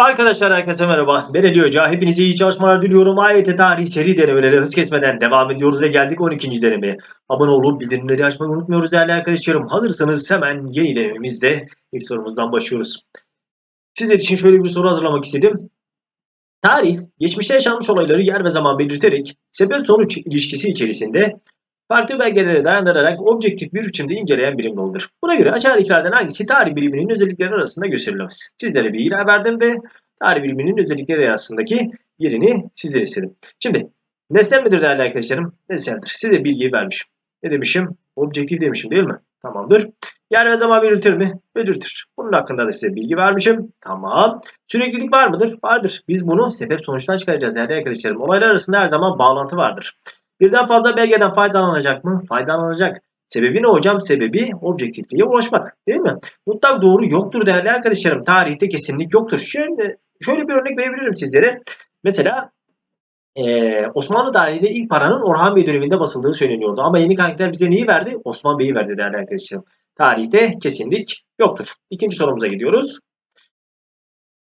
Arkadaşlar herkese merhaba. Ben Ali Hoca. Hepinize iyi çalışmalar diliyorum. AYT tarihi seri denemeleri hız kesmeden devam ediyoruz ve geldik 12. denemeye. Abone olup bildirimleri açmayı unutmuyoruz değerli arkadaşlarım. Hazırsanız hemen yeni denememizde ilk sorumuzdan başlıyoruz. Sizler için şöyle bir soru hazırlamak istedim. Tarih, geçmişte yaşanmış olayları yer ve zaman belirterek sebep-sonuç ilişkisi içerisinde farklı belgelere dayandırarak objektif bir biçimde inceleyen bilim dalıdır. Buna göre aşağıdakilerden hangisi tarih biliminin özellikleri arasında gösterilemez? Sizlere yer verdim ve tarih biliminin özellikleri arasındaki yerini sizlere istedim. Şimdi nesnel midir değerli arkadaşlarım? Nesneldir. Size bilgiyi vermişim. Ne demişim? Objektif demişim değil mi? Tamamdır. Yer ve zaman belirtir mi? Belirtir. Bunun hakkında da size bilgi vermişim. Tamam. Süreklilik var mıdır? Vardır. Biz bunu sebep sonuçtan çıkaracağız değerli arkadaşlarım. Olaylar arasında her zaman bağlantı vardır. Birden fazla belgeden faydalanacak mı? Faydalanacak. Sebebi ne hocam? Sebebi objektifliğe ulaşmak. Değil mi? Mutlak doğru yoktur değerli arkadaşlarım. Tarihte kesinlik yoktur. Şöyle, şöyle bir örnek verebilirim sizlere. Mesela ee, Osmanlı tarihinde ilk paranın Orhan Bey döneminde basıldığı söyleniyordu. Ama yeni kaynaklar bize neyi verdi? Osman Bey'i verdi değerli arkadaşlarım. Tarihte kesinlik yoktur. İkinci sorumuza gidiyoruz.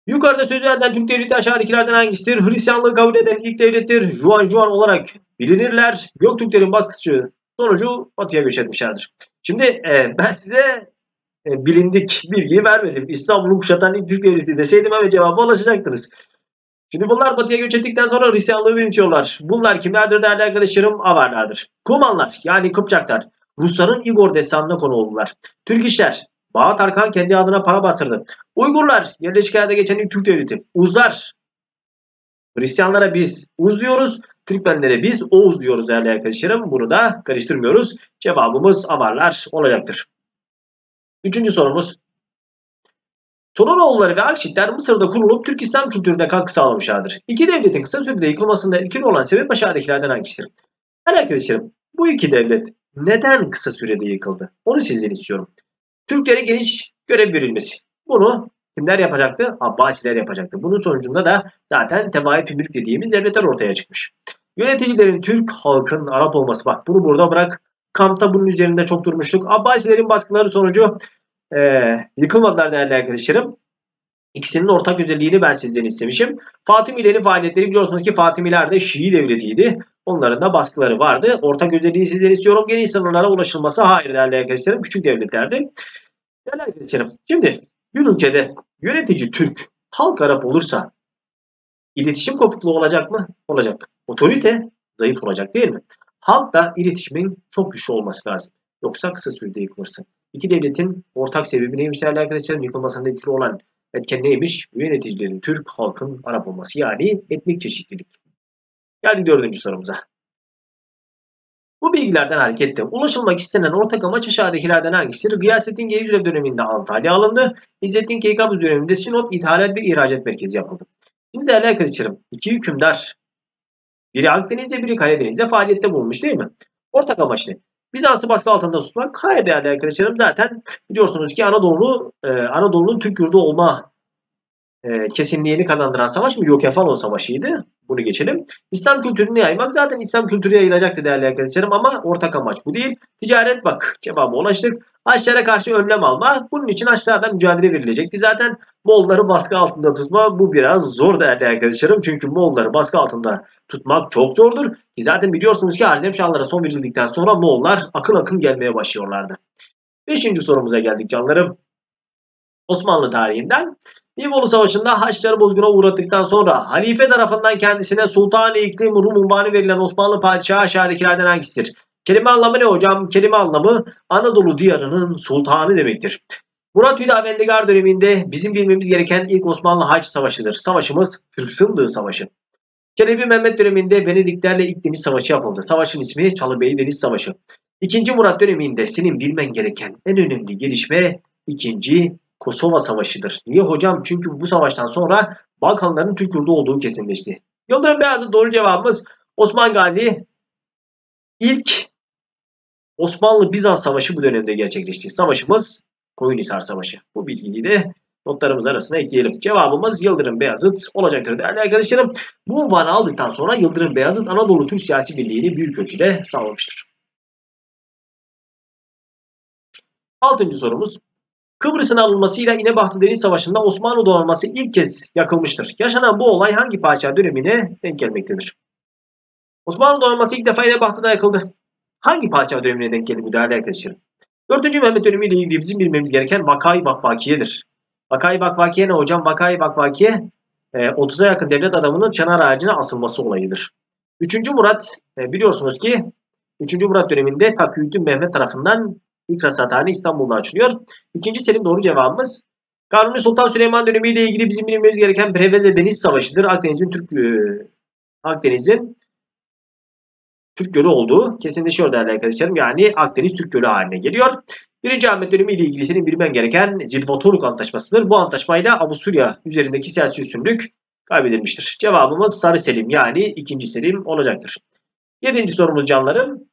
Yukarıda sözü edilen Türk devleti aşağıdakilerden hangisidir? Hristiyanlığı kabul eden ilk devlettir. Juan Juan olarak bilinirler. Göktürklerin baskısı sonucu batıya göç etmişlerdir. Şimdi e, ben size e, bilindik bilgiyi vermedim. İstanbul'u kuşatan ilk Türk devleti deseydim evet cevabı ulaşacaktınız. Şimdi bunlar batıya göç ettikten sonra Hristiyanlığı benimsiyorlar. Bunlar kimlerdir değerli arkadaşlarım? Avarlardır. Kumanlar yani Kıpçaklar. Rusların Igor destanına konu oldular. Türk işler. Bağat Arkan kendi adına para bastırdı. Uygurlar yerleşik hayata geçen ilk Türk devleti. Uzlar. Hristiyanlara biz Uz diyoruz. Türkmenlere biz Oğuz diyoruz değerli arkadaşlarım. Bunu da karıştırmıyoruz. Cevabımız Avarlar olacaktır. Üçüncü sorumuz. Toronoğulları ve Akçitler Mısır'da kurulup Türk İslam kültürüne katkı sağlamışlardır. İki devletin kısa sürede yıkılmasında etkili olan sebep aşağıdakilerden hangisidir? Değerli arkadaşlarım bu iki devlet neden kısa sürede yıkıldı? Onu sizden istiyorum. Türklere geniş görev verilmesi. Bunu kimler yapacaktı? Abbasiler yapacaktı. Bunun sonucunda da zaten tebaif mülk dediğimiz devletler ortaya çıkmış. Yöneticilerin Türk halkın Arap olması. Bak bunu burada bırak. Kampta bunun üzerinde çok durmuştuk. Abbasilerin baskıları sonucu e, yıkılmadılar değerli arkadaşlarım. İkisinin ortak özelliğini ben sizden istemişim. Fatimilerin faaliyetleri biliyorsunuz ki Fatimiler de Şii devletiydi. Onların da baskıları vardı. Ortak özelliği sizden istiyorum. Geniş sınırlara ulaşılması hayır değerli arkadaşlarım. Küçük devletlerdi. Değerli arkadaşlarım şimdi bir ülkede yönetici Türk, halk Arap olursa iletişim kopukluğu olacak mı? Olacak. Otorite zayıf olacak değil mi? Halkla iletişimin çok güçlü olması lazım. Yoksa kısa sürede yıkılırsın. İki devletin ortak sebebi neymiş değerli arkadaşlarım? Yıkılmasında etkili olan etken neymiş? Yöneticilerin Türk, halkın Arap olması yani etnik çeşitlilik. Geldik dördüncü sorumuza. Bilgilerden hareketle ulaşılmak istenen ortak amaç aşağıdakilerden hangisidir? Gıyasettin Geyüzrev döneminde Antalya alındı. İzzettin Keykabuz döneminde Sinop ithalat ve ihracat merkezi yapıldı. Şimdi değerli arkadaşlarım iki hükümdar biri Akdeniz'de biri Karadeniz'de faaliyette bulunmuş değil mi? Ortak amaç ne? Bizans'ı baskı altında tutmak. Hayır değerli arkadaşlarım zaten biliyorsunuz ki Anadolu e, Anadolu'nun Türk yurdu olma e, kesinliğini kazandıran savaş Miyokefalon Savaşı'ydı. Bunu geçelim. İslam kültürünü yaymak zaten İslam kültürü yayılacaktı değerli arkadaşlarım ama ortak amaç bu değil. Ticaret bak cevabı ulaştık. Haçlara karşı önlem alma. Bunun için Haçlarla mücadele verilecekti. Zaten Moğolları baskı altında tutma bu biraz zor değerli arkadaşlarım. Çünkü Moğolları baskı altında tutmak çok zordur. Ki zaten biliyorsunuz ki Harzemşahlara son verildikten sonra Moğollar akın akın gelmeye başlıyorlardı. Beşinci sorumuza geldik canlarım. Osmanlı tarihinden Nibolu Savaşı'nda Haçlıları bozguna uğrattıktan sonra halife tarafından kendisine Sultan-ı İklim Rum unvanı verilen Osmanlı padişahı aşağıdakilerden hangisidir? Kelime anlamı ne hocam? Kelime anlamı Anadolu diyarının sultanı demektir. Murat Hüdavendigar döneminde bizim bilmemiz gereken ilk Osmanlı Haç Savaşı'dır. Savaşımız Türk Savaşı. Çelebi Mehmet döneminde Venediklerle ilk deniz savaşı yapıldı. Savaşın ismi Çalıbey Deniz Savaşı. İkinci Murat döneminde senin bilmen gereken en önemli gelişme ikinci Kosova Savaşı'dır. Niye hocam? Çünkü bu savaştan sonra Balkanların Türk yurdu olduğu kesinleşti. Yıldırım Beyazıt doğru cevabımız Osman Gazi ilk Osmanlı-Bizans Savaşı bu dönemde gerçekleşti. Savaşımız Koyunhisar Savaşı. Bu bilgiyi de notlarımız arasına ekleyelim. Cevabımız Yıldırım Beyazıt olacaktır değerli arkadaşlarım. Bu unvanı aldıktan sonra Yıldırım Beyazıt Anadolu Türk siyasi birliğini büyük ölçüde sağlamıştır. Altıncı sorumuz Kıbrıs'ın alınmasıyla İnebahtı Deniz Savaşı'nda Osmanlı donanması ilk kez yakılmıştır. Yaşanan bu olay hangi padişah dönemine denk gelmektedir? Osmanlı donanması ilk defa İnebahtı'da yakıldı. Hangi padişah dönemine denk geldi bu değerli arkadaşlarım? 4. Mehmet dönemiyle ilgili bizim bilmemiz gereken vakayı bakvakiyedir. Vakayı bakvakiye ne hocam? Vakayı bakvakiye 30'a yakın devlet adamının çanar ağacına asılması olayıdır. 3. Murat e, biliyorsunuz ki 3. Murat döneminde Takiyüddin Mehmet tarafından ilk rasathane İstanbul'da açılıyor. İkinci Selim doğru cevabımız. Kanuni Sultan Süleyman dönemiyle ilgili bizim bilmemiz gereken Preveze Deniz Savaşı'dır. Akdeniz'in Türk e, Akdeniz'in Türk Gölü olduğu kesinleşiyor değerli arkadaşlarım. Yani Akdeniz Türk Gölü haline geliyor. Birinci Ahmet dönemi ile ilgili senin bilmen gereken Zilvatoruk Antlaşması'dır. Bu antlaşmayla Avusturya üzerindeki siyasi üstünlük kaybedilmiştir. Cevabımız Sarı Selim yani ikinci Selim olacaktır. Yedinci sorumuz canlarım.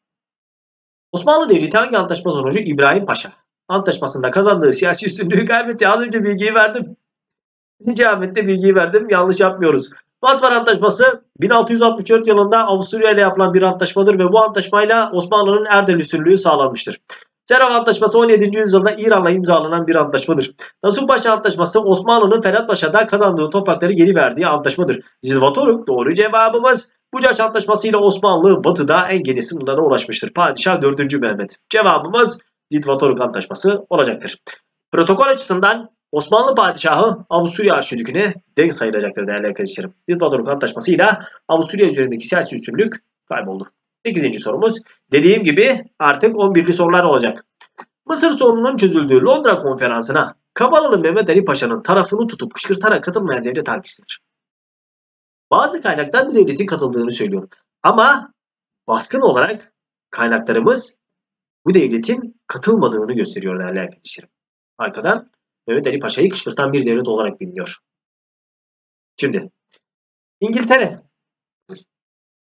Osmanlı Devleti hangi antlaşma sonucu İbrahim Paşa antlaşmasında kazandığı siyasi üstünlüğü kaybetti. Az önce bilgiyi verdim. Birinci Ahmet'te bilgiyi verdim. Yanlış yapmıyoruz. Masvar Antlaşması 1664 yılında Avusturya ile yapılan bir antlaşmadır ve bu antlaşmayla Osmanlı'nın Erdel üstünlüğü sağlanmıştır. Seraf Antlaşması 17. yüzyılda İran'la imzalanan bir antlaşmadır. Nasuh Paşa Antlaşması Osmanlı'nın Ferhat Paşa'da kazandığı toprakları geri verdiği antlaşmadır. Zilvatoruk doğru cevabımız. Bucaç Antlaşması ile Osmanlı batıda en geniş sınırlara ulaşmıştır. Padişah 4. Mehmet. Cevabımız Zilvatoruk Antlaşması olacaktır. Protokol açısından Osmanlı padişahı Avusturya Arşidükü'ne denk sayılacaktır değerli arkadaşlarım. Zilvatoruk Antlaşması ile Avusturya üzerindeki siyasi üstünlük kayboldu. 8. sorumuz. Dediğim gibi artık 11'li sorular olacak. Mısır sorununun çözüldüğü Londra konferansına Kabalalı Mehmet Ali Paşa'nın tarafını tutup kışkırtarak katılmayan devlet hangisidir? Bazı kaynaklar bu devletin katıldığını söylüyor. Ama baskın olarak kaynaklarımız bu devletin katılmadığını gösteriyor değerli arkadaşlarım. Arkadan Mehmet Ali Paşa'yı kışkırtan bir devlet olarak biliniyor. Şimdi İngiltere,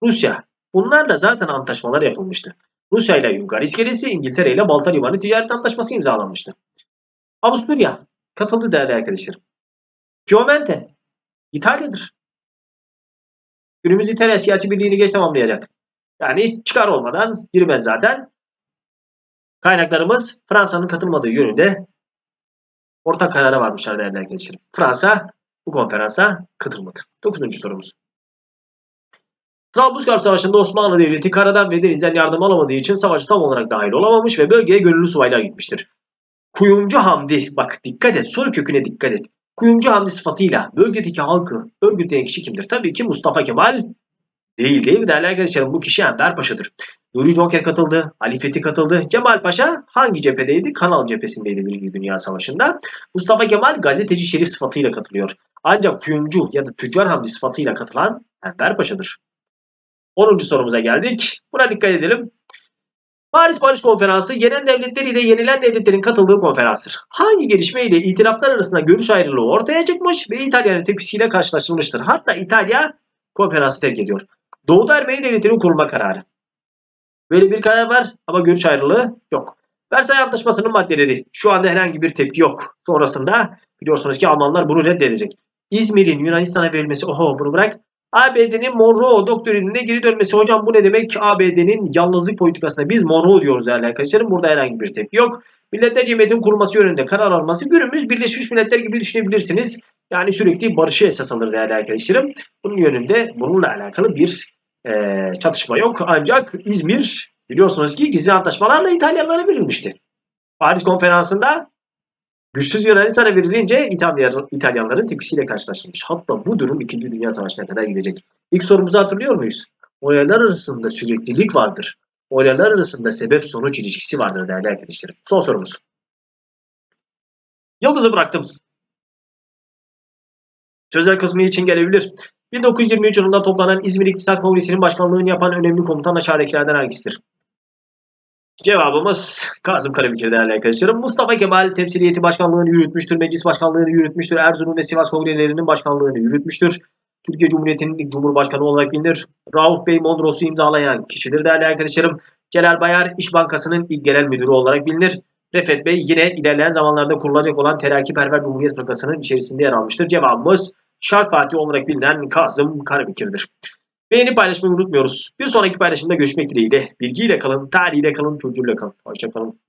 Rusya bunlarla zaten antlaşmalar yapılmıştı. Rusya ile Yugar İskelesi, İngiltere ile Balta Limanı ticaret antlaşması imzalanmıştı. Avusturya katıldı değerli arkadaşlarım. Piemonte İtalya'dır. Günümüz İtalya siyasi birliğini geç tamamlayacak. Yani çıkar olmadan girmez zaten. Kaynaklarımız Fransa'nın katılmadığı yönünde ortak karara varmışlar değerli arkadaşlarım. Fransa bu konferansa katılmadı. Dokuzuncu sorumuz. Trablusgarp Savaşı'nda Osmanlı Devleti karadan ve denizden yardım alamadığı için savaşa tam olarak dahil olamamış ve bölgeye gönüllü subaylar gitmiştir. Kuyumcu Hamdi, bak dikkat et, soru köküne dikkat et. Kuyumcu Hamdi sıfatıyla bölgedeki halkı örgütleyen kişi kimdir? Tabii ki Mustafa Kemal değil değil mi değerli arkadaşlarım? Bu kişi Enver Paşa'dır. Nuri Joker katıldı, Ali Fethi katıldı. Cemal Paşa hangi cephedeydi? Kanal cephesindeydi Birinci Dünya Savaşı'nda. Mustafa Kemal gazeteci şerif sıfatıyla katılıyor. Ancak kuyumcu ya da tüccar Hamdi sıfatıyla katılan Enver Paşa'dır. 10. sorumuza geldik. Buna dikkat edelim. Paris Barış Konferansı yenen devletler ile yenilen devletlerin katıldığı konferanstır. Hangi gelişme ile itilaflar arasında görüş ayrılığı ortaya çıkmış ve İtalya'nın tepkisiyle karşılaştırılmıştır. Hatta İtalya konferansı terk ediyor. Doğuda Ermeni devletinin kurulma kararı. Böyle bir karar var ama görüş ayrılığı yok. Versay Antlaşması'nın maddeleri. Şu anda herhangi bir tepki yok. Sonrasında biliyorsunuz ki Almanlar bunu reddedecek. İzmir'in Yunanistan'a verilmesi oho bunu bırak. ABD'nin Monroe doktrinine geri dönmesi. Hocam bu ne demek? ABD'nin yalnızlık politikasına biz Monroe diyoruz değerli arkadaşlarım. Burada herhangi bir tepki yok. Milletler Cemiyeti'nin kurulması yönünde karar alması günümüz Birleşmiş Milletler gibi düşünebilirsiniz. Yani sürekli barışı esas alır değerli arkadaşlarım. Bunun yönünde bununla alakalı bir e, çatışma yok. Ancak İzmir biliyorsunuz ki gizli antlaşmalarla İtalyanlara verilmişti. Paris konferansında Güçsüz Yunanistan'a verilince İtalyanların tepkisiyle karşılaşılmış. Hatta bu durum 2. Dünya Savaşı'na kadar gidecek. İlk sorumuzu hatırlıyor muyuz? Olaylar arasında süreklilik vardır. Olaylar arasında sebep-sonuç ilişkisi vardır değerli arkadaşlarım. Son sorumuz. Yıldız'ı bıraktım. Sözel kısmı için gelebilir. 1923 yılında toplanan İzmir İktisat Kongresi'nin başkanlığını yapan önemli komutan aşağıdakilerden hangisidir? Cevabımız Kazım Karabekir değerli arkadaşlarım. Mustafa Kemal temsiliyeti başkanlığını yürütmüştür. Meclis başkanlığını yürütmüştür. Erzurum ve Sivas kongrelerinin başkanlığını yürütmüştür. Türkiye Cumhuriyeti'nin ilk Cumhurbaşkanı olarak bilinir. Rauf Bey Mondros'u imzalayan kişidir değerli arkadaşlarım. Celal Bayar İş Bankası'nın ilk genel müdürü olarak bilinir. Refet Bey yine ilerleyen zamanlarda kurulacak olan Terakkiperver Cumhuriyet Bankası'nın içerisinde yer almıştır. Cevabımız Şark Fatih olarak bilinen Kazım Karabekir'dir. Beğeni paylaşmayı unutmuyoruz. Bir sonraki paylaşımda görüşmek dileğiyle. Bilgiyle kalın, tarihiyle kalın, kültürle kalın. Hoşçakalın.